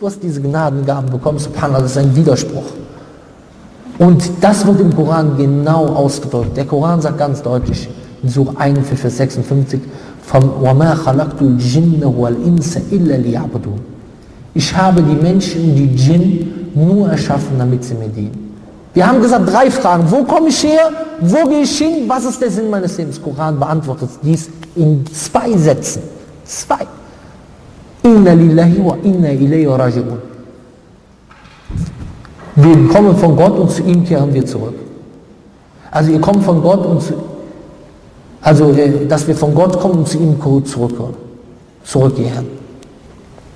du hast diese Gnadengaben bekommen, subhanallah, das ist ein Widerspruch. Und das wird im Koran genau ausgedrückt. Der Koran sagt ganz deutlich, in Surah 41, Vers 56, وَمَا خَلَقْتُ الْجِنَّ وَالْإِنسَ إِلَّا لِيَعْبُدُونَ Ich habe die Menschen und die Djinn nur erschaffen, damit sie mir dienen. Wir haben gesagt, drei Fragen. Wo komme ich her? Wo gehe ich hin? Was ist der Sinn meines Lebens? Koran beantwortet dies in zwei Sätzen. Zwei. Inna lillahi wa inna ilayhi raji'un. Wir kommen von Gott und zu ihm kehren wir zurück. Also ihr kommt von Gott und zu, also äh, dass wir von Gott kommen und zu ihm zurückkommen, zurückkehren.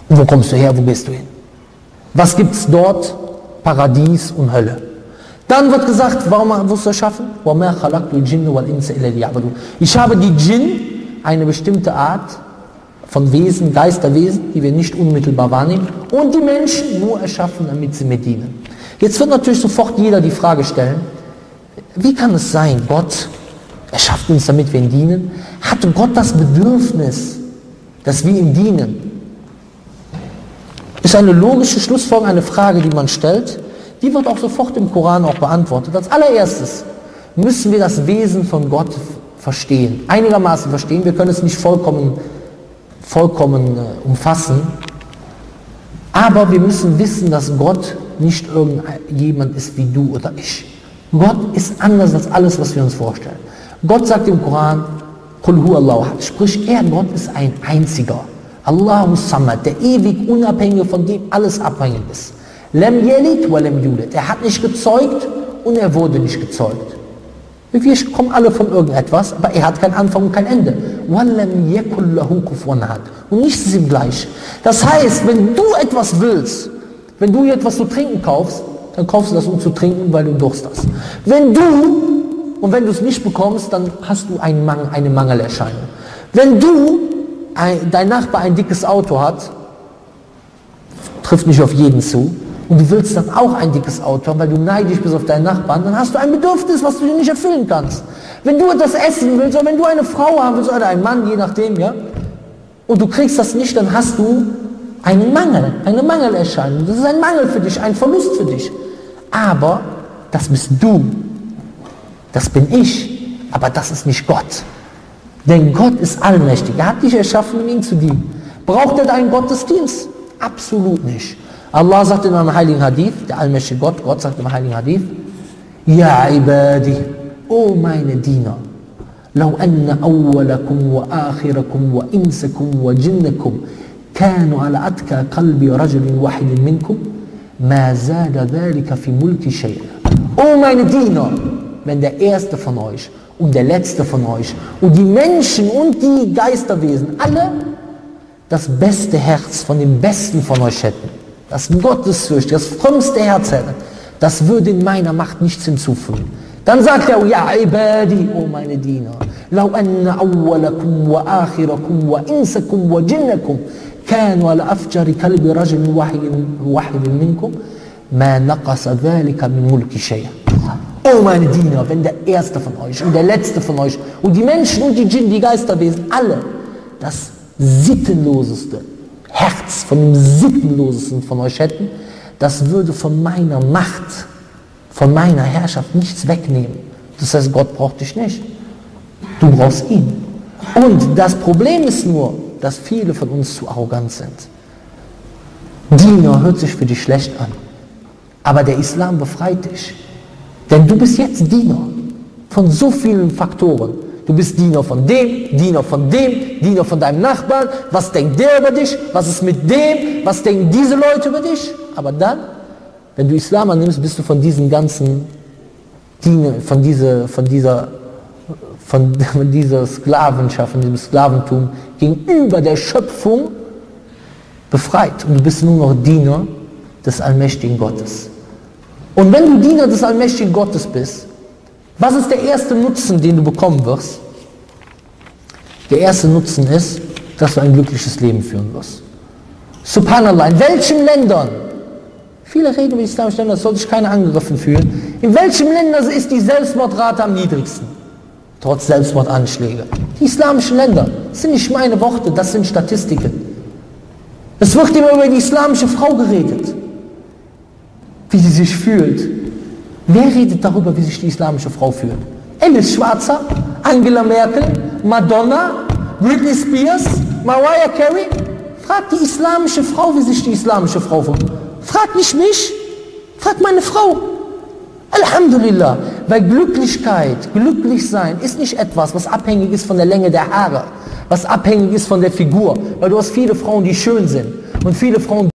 Und wo kommst du her? Wo gehst du hin? Was gibt es dort? Paradies und Hölle. Dann wird gesagt, warum wirst du erschaffen? Ich habe die Djinn, eine bestimmte Art von Wesen, Geisterwesen, die wir nicht unmittelbar wahrnehmen, und die Menschen nur erschaffen, damit sie mir dienen. Jetzt wird natürlich sofort jeder die Frage stellen, wie kann es sein, Gott erschafft uns, damit wir ihm dienen? Hat Gott das Bedürfnis, dass wir ihm dienen? Ist eine logische Schlussfolgerung, eine Frage, die man stellt. Die wird auch sofort im Koran auch beantwortet. Als allererstes müssen wir das Wesen von Gott verstehen, einigermaßen verstehen. Wir können es nicht vollkommen, vollkommen äh, umfassen, aber wir müssen wissen, dass Gott nicht irgendjemand ist wie du oder ich. Gott ist anders als alles, was wir uns vorstellen. Gott sagt im Koran, Allah, sprich er, Gott ist ein einziger. Allahu Samad, der ewig Unabhängige, von dem alles abhängig ist. Lem yelit wa lem yulit. Er hat nicht gezeugt und er wurde nicht gezeugt. Wir kommen alle von irgendetwas, aber er hat keinen Anfang und kein Ende. Und nichts ist ihm gleich. Das heißt, wenn du etwas willst, wenn du etwas zu trinken kaufst, dann kaufst du das, um zu trinken, weil du Durst hast. Wenn du, und wenn du es nicht bekommst, dann hast du einen Mangel, eine Mangelerscheinung. Wenn du, ein, dein Nachbar ein dickes Auto hat, trifft nicht auf jeden zu, und du willst dann auch ein dickes Auto haben, weil du neidisch bist auf deinen Nachbarn, dann hast du ein Bedürfnis, was du dir nicht erfüllen kannst. Wenn du etwas essen willst, oder wenn du eine Frau haben willst, oder einen Mann, je nachdem, ja, und du kriegst das nicht, dann hast du einen Mangel, eine Mangelerscheinung. Das ist ein Mangel für dich, ein Verlust für dich. Aber das bist du. Das bin ich. Aber das ist nicht Gott. Denn Gott ist allmächtig. Er hat dich erschaffen, um ihm zu dienen. Braucht er deinen Gottesdienst? Absolut nicht. الله ذات امام محل حديث تعال Gott, جوت جوت ذات محل حديث يا عبادي أو meine Diener, لو ان اولكم واخركم وانسكم وجنكم كانوا على اتكى قلب رجل واحد منكم ما زاد ذلك في ملك شيء أو ماين دينا wenn der erste von euch und der letzte von euch und die Menschen und die Geisterwesen alle das beste Herz von dem besten von euch hätten. das Gottesfürcht, das frömmste Herz hätten, das würde in meiner Macht nichts hinzufügen. Dann sagt er, ja ibadi, o meine Diener, لو أن أولكم وآخركم وإنسكم وجنكم كانوا على أفجر كلب رجل واحد, واحد منكم ما نقص ذلك من ملك شيئا Oh meine Diener, wenn der Erste von euch und der Letzte von euch und die Menschen und die Djinn, die Geisterwesen, alle das Sittenloseste, Herz von dem Sittenlosesten von euch hätten, das würde von meiner Macht, von meiner Herrschaft nichts wegnehmen. Das heißt, Gott braucht dich nicht. Du brauchst ihn. Und das Problem ist nur, dass viele von uns zu arrogant sind. Diener hört sich für dich schlecht an. Aber der Islam befreit dich. Denn du bist jetzt Diener von so vielen Faktoren. Du bist Diener von dem, Diener von dem, Diener von deinem Nachbarn. Was denkt der über dich? Was ist mit dem? Was denken diese Leute über dich? Aber dann, wenn du Islam annimmst, bist du von diesen ganzen Diener, von dieser, von dieser von, dieser Sklavenschaft, von diesem Sklaventum gegenüber der Schöpfung befreit. Und du bist nur noch Diener des allmächtigen Gottes. Und wenn du Diener des allmächtigen Gottes bist, was ist der erste Nutzen, den du bekommen wirst? Der erste Nutzen ist, dass du ein glückliches Leben führen wirst. Subhanallah, in welchen Ländern, viele reden über die islamischen Länder, das soll sich keiner angegriffen fühlen, in welchen Ländern ist die Selbstmordrate am niedrigsten? trotz Selbstmordanschläge. Die islamischen Länder, das sind nicht meine Worte, das sind Statistiken. Es wird immer über die islamische Frau geredet, wie sie sich fühlt. Wer redet darüber, wie sich die islamische Frau fühlt? Alice Schwarzer, Angela Merkel, Madonna, Britney Spears, Mariah Carey? Frag die islamische Frau, wie sich die islamische Frau fühlt. Frag nicht mich, frag meine Frau. Alhamdulillah, weil Glücklichkeit, glücklich sein ist nicht etwas, was abhängig ist von der Länge der Haare, was abhängig ist von der Figur, weil du hast viele Frauen, die schön sind und viele Frauen,